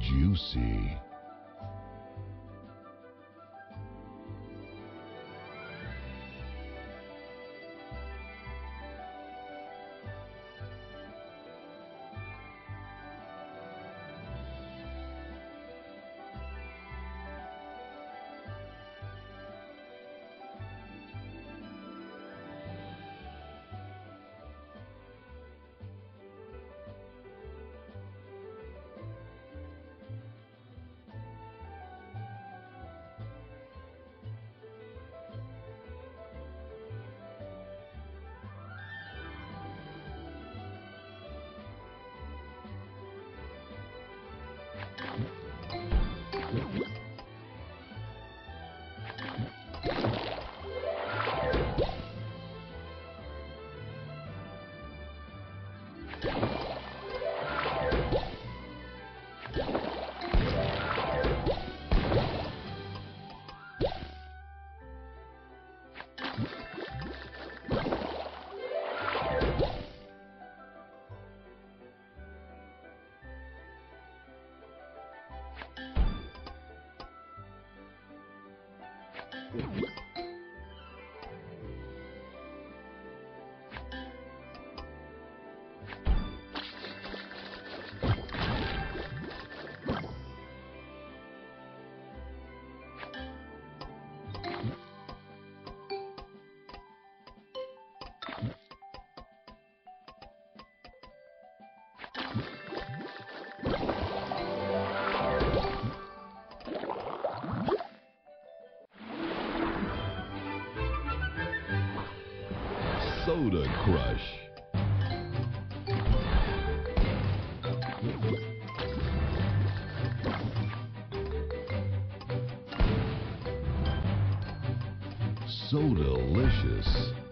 Juicy Yeah. Yeah. Soda Crush. So delicious.